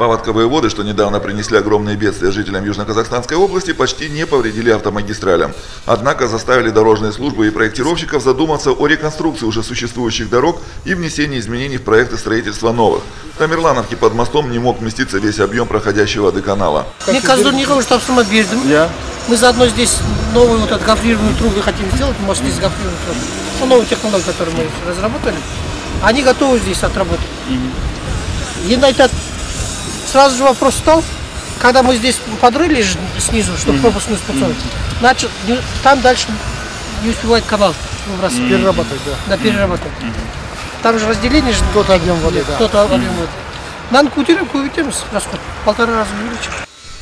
Паводковые воды, что недавно принесли огромные бедствия жителям Южно-Казахстанской области, почти не повредили автомагистралям. Однако заставили дорожные службы и проектировщиков задуматься о реконструкции уже существующих дорог и внесении изменений в проекты строительства новых. В Тамерлановке под мостом не мог вместиться весь объем проходящего воды канала. Мы заодно здесь новую вот эту гофрированную трубу хотим сделать, может, здесь гофрированную трубу. Ну, новую технологию, которую мы разработали. Они готовы здесь отработать. И на этот сразу же вопрос стал, когда мы здесь подрыли снизу, чтобы пропускную спускать, начал, не- там дальше не успевает канал выбрасывать. Перерабатывать, да. Да, перерабатывать. Там же разделение же Тот объем воды, да. кто-то объем воды. Надо кутировать, кутировать расход. Полтора раза увеличить.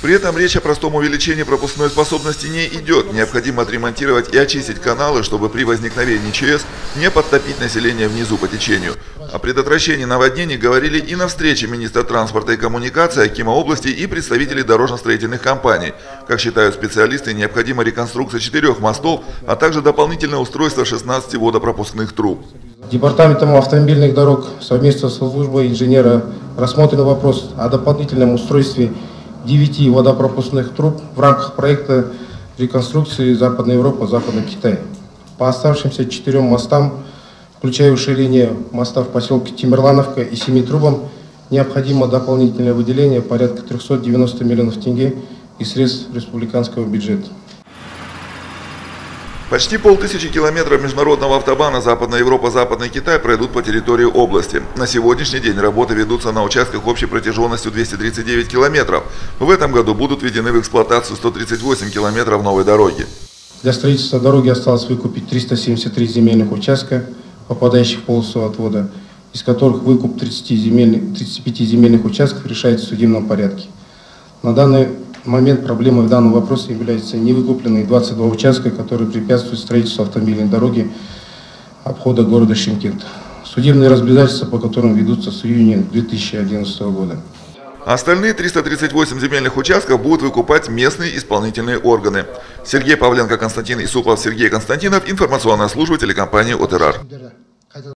При этом речь о простом увеличении пропускной способности не идет. Необходимо отремонтировать и очистить каналы, чтобы при возникновении ЧС не подтопить население внизу по течению. О предотвращении наводнений говорили и на встрече министра транспорта и коммуникации Акима области и представителей дорожно-строительных компаний. Как считают специалисты, необходима реконструкция четырех мостов, а также дополнительное устройство 16 водопропускных труб. Департаментом автомобильных дорог совместно со службой инженера рассмотрен вопрос о дополнительном устройстве 9 водопропускных труб в рамках проекта реконструкции Западной Европы, Западный Китай. По оставшимся четырем мостам, включая уширение моста в поселке Тимирлановка и семи трубам, необходимо дополнительное выделение порядка 390 миллионов тенге из средств республиканского бюджета. Почти полтысячи километров международного автобана Западная Европа, Западный Китай пройдут по территории области. На сегодняшний день работы ведутся на участках общей протяженностью 239 километров. В этом году будут введены в эксплуатацию 138 километров новой дороги. Для строительства дороги осталось выкупить 373 земельных участка, попадающих в полосу отвода, из которых выкуп 30 земельных, 35 земельных участков решается в судебном порядке. На данный момент проблемой в данном вопросе являются невыкупленные 22 участка, которые препятствуют строительству автомобильной дороги обхода города Шимкент. Судебные разбирательства, по которым ведутся с июня 2011 года. Остальные 338 земельных участков будут выкупать местные исполнительные органы. Сергей Павленко, Константин Исупов, Сергей Константинов, информационная служба телекомпании ОТРАР.